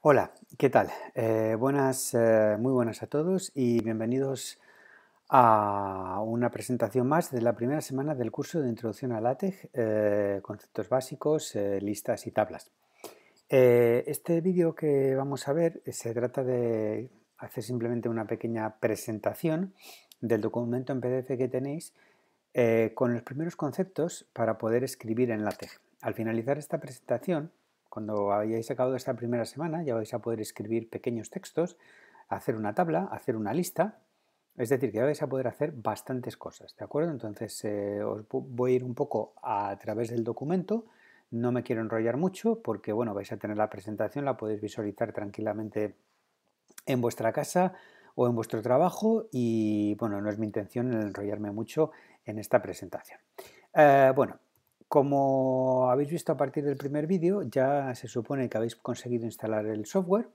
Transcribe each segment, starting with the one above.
Hola, ¿qué tal? Eh, buenas, eh, muy buenas a todos y bienvenidos a una presentación más de la primera semana del curso de Introducción a LaTeX, eh, conceptos básicos, listas y tablas. este vídeo que vamos a ver se trata de hacer simplemente una pequeña presentación del documento en PDF que tenéis con los primeros conceptos para poder escribir en LaTeX. Al finalizar esta presentación, cuando hayáis acabado esta primera semana ya vais a poder escribir pequeños textos, hacer una tabla, hacer una lista, es decir, que vais a poder hacer bastantes cosas, ¿de acuerdo? Entonces eh, os voy a ir un poco a través del documento, no me quiero enrollar mucho porque, bueno, vais a tener la presentación, la podéis visualizar tranquilamente en vuestra casa o en vuestro trabajo y, bueno, no es mi intención enrollarme mucho en esta presentación. Eh, bueno, como habéis visto a partir del primer vídeo, ya se supone que habéis conseguido instalar el software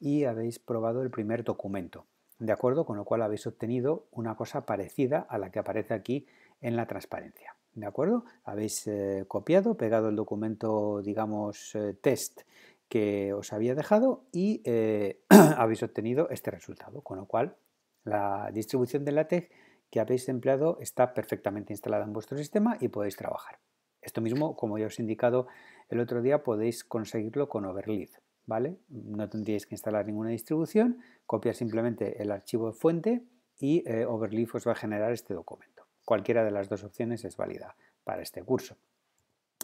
y habéis probado el primer documento, ¿de acuerdo? Con lo cual habéis obtenido una cosa parecida a la que aparece aquí en la transparencia, ¿de acuerdo? Habéis eh, copiado, pegado el documento, digamos, eh, test que os había dejado y eh, habéis obtenido este resultado, con lo cual la distribución de LaTeX que habéis empleado está perfectamente instalada en vuestro sistema y podéis trabajar. Esto mismo, como ya os he indicado el otro día, podéis conseguirlo con Overleaf, ¿vale? No tendríais que instalar ninguna distribución, copiar simplemente el archivo de fuente y eh, Overleaf os va a generar este documento. Cualquiera de las dos opciones es válida para este curso.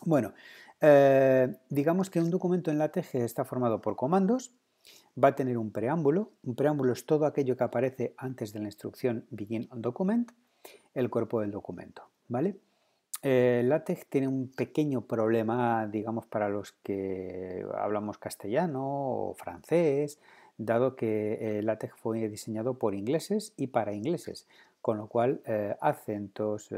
Bueno, eh, digamos que un documento en LaTeX está formado por comandos, va a tener un preámbulo. Un preámbulo es todo aquello que aparece antes de la instrucción begin document, el cuerpo del documento, ¿vale? Eh, LaTeX tiene un pequeño problema, digamos, para los que hablamos castellano o francés, dado que eh, LaTeX fue diseñado por ingleses y para ingleses, con lo cual eh, acentos,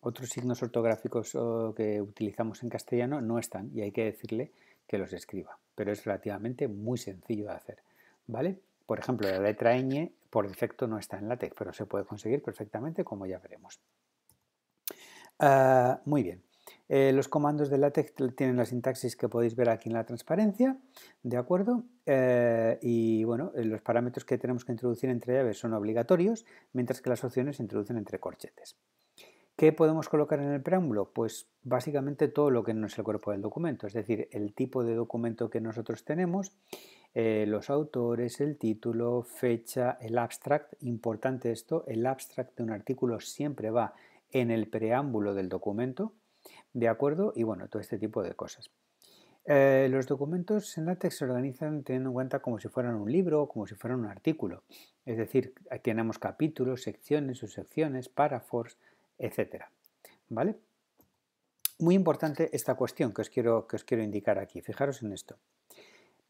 otros signos ortográficos que utilizamos en castellano no están y hay que decirle que los escriba, pero es relativamente muy sencillo de hacer, ¿vale? Por ejemplo, la letra ñ por defecto no está en LaTeX, pero se puede conseguir perfectamente como ya veremos. Ah, muy bien. Eh, los comandos de LaTeX tienen la sintaxis que podéis ver aquí en la transparencia, ¿de acuerdo? Eh, y bueno, eh, los parámetros que tenemos que introducir entre llaves son obligatorios, mientras que las opciones se introducen entre corchetes. ¿Qué podemos colocar en el preámbulo? Pues básicamente todo lo que no es el cuerpo del documento, es decir, el tipo de documento que nosotros tenemos, los autores, el título, fecha, el abstract, importante esto, el abstract de un artículo siempre va en el preámbulo del documento, ¿de acuerdo? Y bueno, todo este tipo de cosas. Eh, los documentos en LaTeX se organizan teniendo en cuenta como si fueran un libro o como si fueran un artículo. Es decir, tenemos capítulos, secciones, subsecciones, párrafos, etc. ¿Vale? Muy importante esta cuestión que os quiero, que os quiero indicar aquí. Fijaros en esto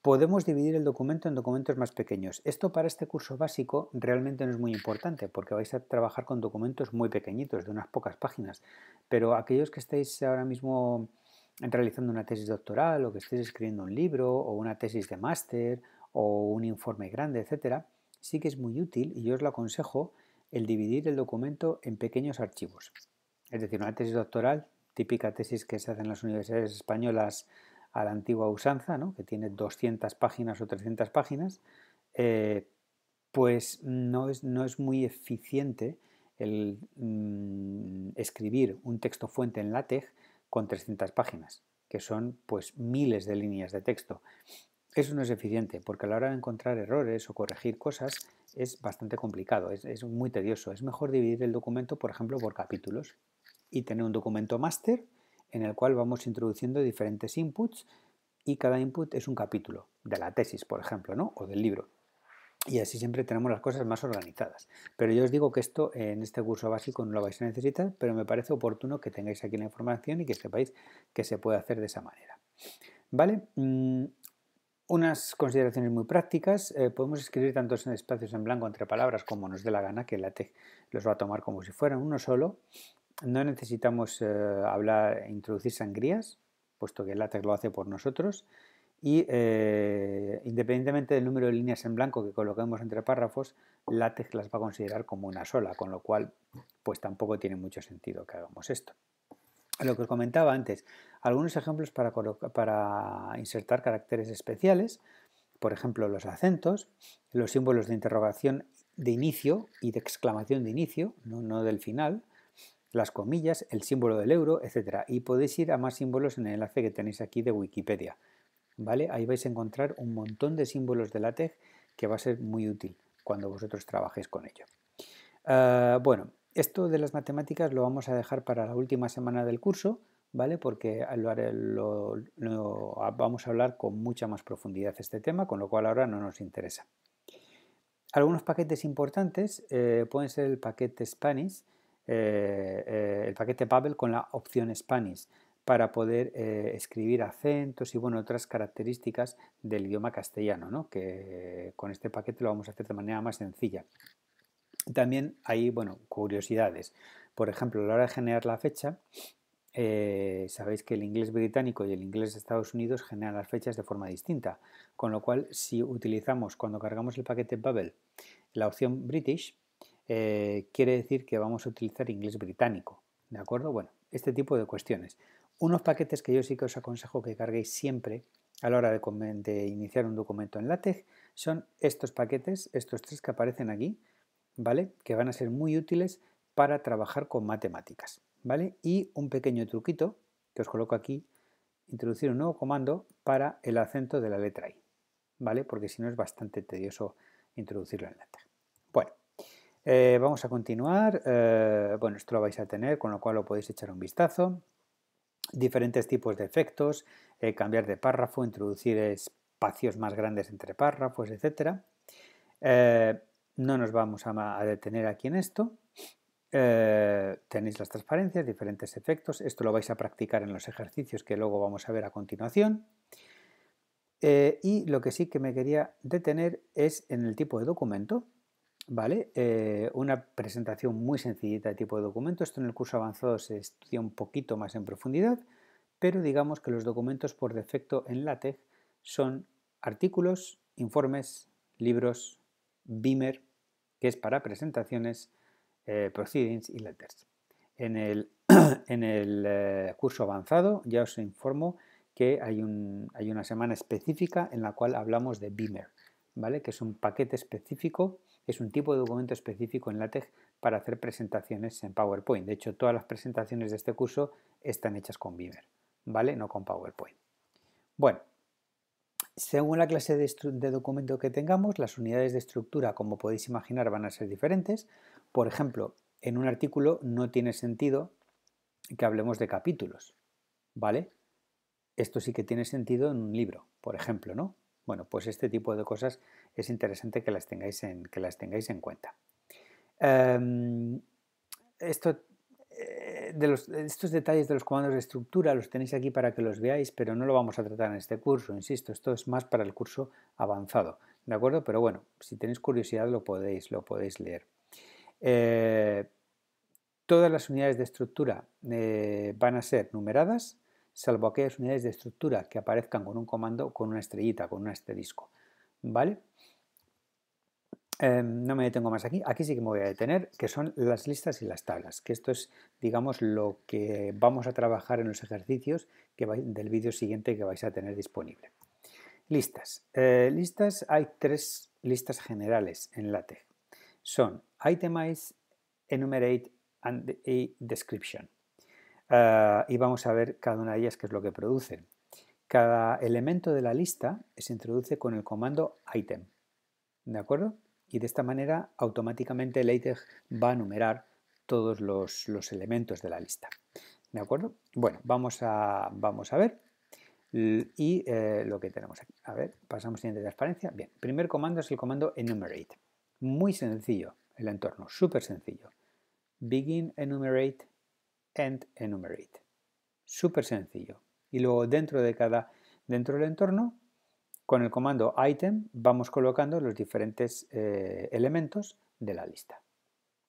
podemos dividir el documento en documentos más pequeños. Esto para este curso básico realmente no es muy importante porque vais a trabajar con documentos muy pequeñitos, de unas pocas páginas. Pero aquellos que estáis ahora mismo realizando una tesis doctoral o que estéis escribiendo un libro o una tesis de máster o un informe grande, etcétera, sí que es muy útil y yo os lo aconsejo el dividir el documento en pequeños archivos. Es decir, una tesis doctoral, típica tesis que se hace en las universidades españolas a la antigua usanza, ¿no? que tiene 200 páginas o 300 páginas, eh, pues no es, no es, muy eficiente el mm, escribir un texto fuente en LaTeX con 300 páginas, que son pues miles de líneas de texto. Eso no es eficiente porque a la hora de encontrar errores o corregir cosas es bastante complicado, es, es muy tedioso. Es mejor dividir el documento, por ejemplo, por capítulos y tener un documento máster en el cual vamos introduciendo diferentes inputs y cada input es un capítulo de la tesis, por ejemplo, ¿no? o del libro. Y así siempre tenemos las cosas más organizadas. Pero yo os digo que esto en este curso básico no lo vais a necesitar, pero me parece oportuno que tengáis aquí la información y que sepáis que se puede hacer de esa manera. ¿Vale? Mm, unas consideraciones muy prácticas. Eh, podemos escribir tantos espacios en blanco entre palabras como nos dé la gana, que la LaTeX los va a tomar como si fueran uno solo no necesitamos eh, hablar, introducir sangrías, puesto que el LaTeX lo hace por nosotros. Y eh, independientemente del número de líneas en blanco que coloquemos entre párrafos, LaTeX las va a considerar como una sola, con lo cual pues tampoco tiene mucho sentido que hagamos esto. Lo que os comentaba antes, algunos ejemplos para insertar caracteres especiales. por ejemplo, los acentos, los símbolos de interrogación de inicio y de exclamación de inicio, no, del final, las comillas, el símbolo del euro, etc. Y podéis ir a más símbolos en el enlace que tenéis aquí de Wikipedia. ¿Vale? Ahí vais a encontrar un montón de símbolos de LaTeX que va a ser muy útil cuando vosotros trabajéis con ello. Ah, bueno, esto de las matemáticas lo vamos a dejar para la última semana del curso, ¿vale? Porque lo, vamos a hablar con mucha más profundidad este tema, con lo cual ahora no nos interesa. Algunos paquetes importantes eh, pueden ser el paquete Spanish, eh, eh, el paquete Babel con la opción Spanish para poder escribir acentos y bueno, otras características del idioma castellano, ¿no? que con este paquete lo vamos a hacer de manera más sencilla. También hay bueno, curiosidades. Por ejemplo, a la hora de generar la fecha, eh, sabéis que el inglés británico y el inglés de Estados Unidos generan las fechas de forma distinta, con lo cual si utilizamos cuando cargamos el paquete Babel la opción British, eh, quiere decir que vamos a utilizar inglés británico, ¿de acuerdo? Bueno, este tipo de cuestiones. Unos paquetes que yo sí que os aconsejo que carguéis siempre a la hora de, de iniciar un documento en LaTeX son estos paquetes, estos tres que aparecen aquí, ¿vale? Que van a ser muy útiles para trabajar con matemáticas. ¿vale? Y un pequeño truquito que os coloco aquí, introducir un nuevo comando para el acento de la letra I, ¿vale? Porque si no es bastante tedioso introducirlo en LaTeX. Eh, vamos a continuar. Eh, bueno, esto lo vais a tener, con lo cual lo podéis echar un vistazo. Diferentes tipos de efectos, eh, cambiar de párrafo, introducir espacios más grandes entre párrafos, etc. no nos vamos a detener aquí en esto. Tenéis las transparencias, diferentes efectos. Esto lo vais a practicar en los ejercicios que luego vamos a ver a continuación. Y lo que sí que me quería detener es en el tipo de documento. ¿Vale? Eh, una presentación muy sencillita de tipo de documento. Esto en el curso avanzado se estudia un poquito más en profundidad, pero digamos que los documentos por defecto en LaTeX son artículos, informes, libros, Beamer, que es para presentaciones, eh, proceedings y letters. En el, en el eh, curso avanzado ya os informo que hay, un, hay, una semana específica en la cual hablamos de Beamer, ¿vale? que es un paquete específico, es un tipo de documento específico en LaTeX para hacer presentaciones en PowerPoint. De hecho, todas las presentaciones de este curso están hechas con Beamer, ¿vale? no con PowerPoint. Bueno, según la clase de, de, documento que tengamos, las unidades de estructura, como podéis imaginar, van a ser diferentes. Por ejemplo, en un artículo no tiene sentido que hablemos de capítulos, ¿vale? Esto sí que tiene sentido en un libro, por ejemplo, ¿no? Bueno, pues este tipo de cosas es interesante que las tengáis en, que las tengáis en cuenta. Em, esto, eh, de estos detalles de los comandos de estructura los tenéis aquí para que los veáis, pero no lo vamos a tratar en este curso, insisto, esto es más para el curso avanzado, ¿de acuerdo? Pero bueno, si tenéis curiosidad lo podéis, lo podéis leer. Eh, todas las unidades de estructura eh, van a ser numeradas, salvo aquellas unidades de estructura que aparezcan con un comando con una estrellita, con un asterisco. Em, no me detengo más aquí. Aquí sí que me voy a detener, que son las listas y las tablas, que esto es, digamos, lo que vamos a trabajar en los ejercicios del vídeo siguiente que vais a tener disponible. Listas. Eh, listas, hay tres listas generales en LaTeX. Son Itemize, Enumerate and Description. Ah, y vamos a ver cada una de ellas qué es lo que producen. Cada elemento de la lista se introduce con el comando item. ¿De acuerdo? Y de esta manera automáticamente LaTeX va a numerar todos los, elementos de la lista. ¿De acuerdo? Bueno, vamos a, vamos a ver. Y eh, lo que tenemos aquí. A ver, pasamos siguiente transparencia. Bien, primer comando es el comando enumerate. Muy sencillo el entorno, súper sencillo. Begin enumerate, end enumerate. Súper sencillo. Y luego dentro de cada, dentro del entorno, con el comando item vamos colocando los diferentes eh, elementos de la lista.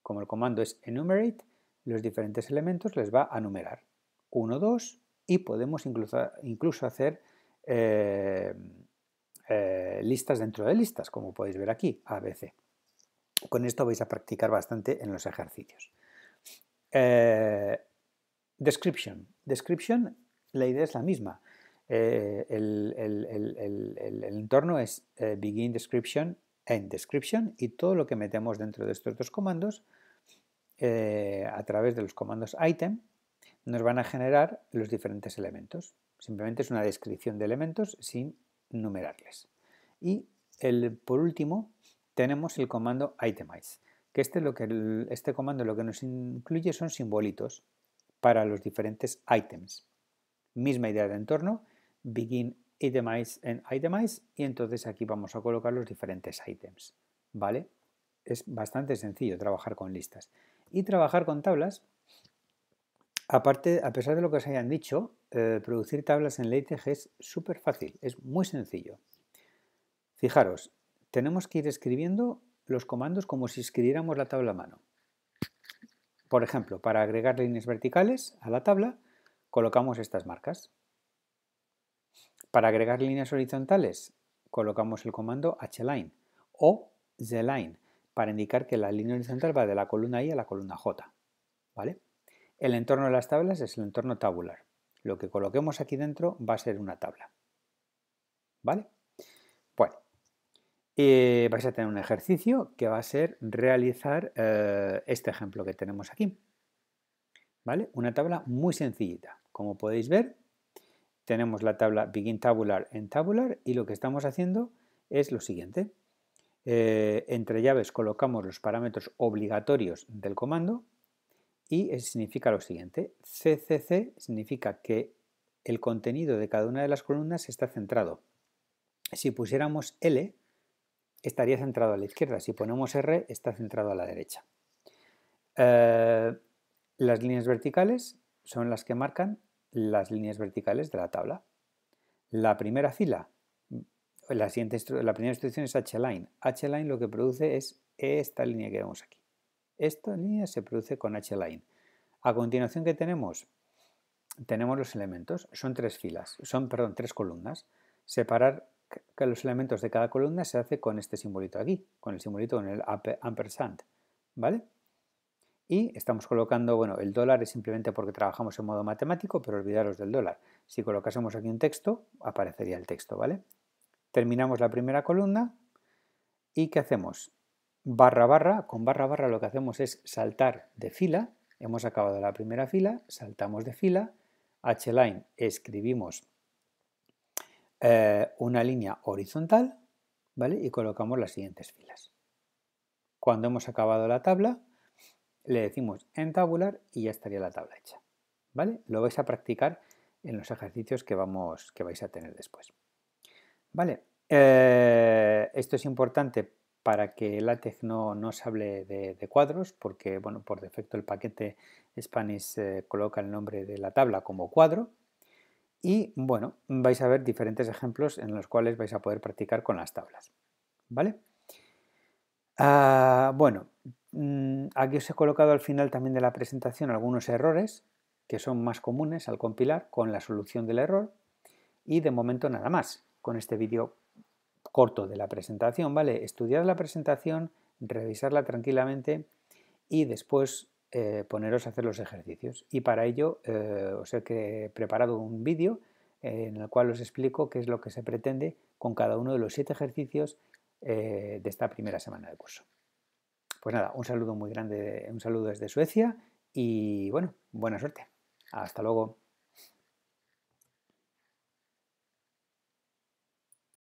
Como el comando es enumerate, los diferentes elementos les va a numerar. 1, 2 y podemos incluso, incluso hacer eh, eh, listas dentro de listas, como podéis ver aquí, ABC. Con esto vais a practicar bastante en los ejercicios. Description. Description, la idea es la misma. el, entorno es begin description, end description y todo lo que metemos dentro de estos dos comandos a través de los comandos item nos van a generar los diferentes elementos. Simplemente es una descripción de elementos sin numerarles. Y por último tenemos el comando itemize, que este, este comando lo que nos incluye son simbolitos para los diferentes items. Misma idea de entorno, begin itemize en itemize y entonces aquí vamos a colocar los diferentes items. ¿Vale? Es bastante sencillo trabajar con listas. Y trabajar con tablas Aparte, a pesar de lo que os hayan dicho, eh, producir tablas en LaTeX es súper fácil, es muy sencillo. Fijaros, tenemos que ir escribiendo los comandos como si escribiéramos la tabla a mano. Por ejemplo, para agregar líneas verticales a la tabla, colocamos estas marcas. Para agregar líneas horizontales, colocamos el comando hline o zline para indicar que la línea horizontal va de la columna I a la columna J. ¿Vale? El entorno de las tablas es el entorno tabular. Lo que coloquemos aquí dentro va a ser una tabla. ¿Vale? Bueno, eh, vais a tener un ejercicio que va a ser realizar eh, este ejemplo que tenemos aquí. Una tabla muy sencillita. Como podéis ver, tenemos la tabla begin tabular en tabular y lo que estamos haciendo es lo siguiente. Eh, entre llaves colocamos los parámetros obligatorios del comando y significa lo siguiente. CCC significa que el contenido de cada una de las columnas está centrado. Si pusiéramos L, estaría centrado a la izquierda. Si ponemos R, está centrado a la derecha. Eh, las líneas verticales son las que marcan las líneas verticales de la tabla. La primera fila, la, siguiente, la primera instrucción es hline. hline lo que produce es esta línea que vemos aquí. Esta línea se produce con hline. A continuación, ¿qué tenemos? Tenemos los elementos. Son tres filas, son, perdón, tres columnas. Separar los elementos de cada columna se hace con este simbolito aquí, con el simbolito con el ampersand, ¿vale? Y estamos colocando, bueno, el dólar es simplemente porque trabajamos en modo matemático, pero olvidaros del dólar. Si colocásemos aquí un texto, aparecería el texto, ¿vale? Terminamos la primera columna y ¿qué hacemos? barra barra, con barra barra lo que hacemos es saltar de fila, hemos acabado la primera fila, saltamos de fila, hline escribimos eh, una línea horizontal, ¿vale? Y colocamos las siguientes filas. Cuando hemos acabado la tabla, le decimos en tabular y ya estaría la tabla hecha, ¿vale? Lo vais a practicar en los ejercicios que, vamos, que vais a tener después. ¿Vale? Eh, esto es importante para que LaTeX no, no se hable de, cuadros, porque bueno, por defecto el paquete Spanish coloca el nombre de la tabla como cuadro. Y bueno, vais a ver diferentes ejemplos en los cuales vais a poder practicar con las tablas. ¿Vale? Ah, bueno, aquí os he colocado al final también de la presentación algunos errores que son más comunes al compilar con la solución del error y de momento nada más. Con este vídeo corto de la presentación, ¿vale? Estudiar la presentación, revisarla tranquilamente y después eh, poneros a hacer los ejercicios. Y para ello eh, os he preparado un vídeo eh, en el cual os explico qué es lo que se pretende con cada uno de los siete ejercicios de esta primera semana de curso. Pues nada, un saludo muy grande, un saludo desde Suecia y bueno, buena suerte. Hasta luego.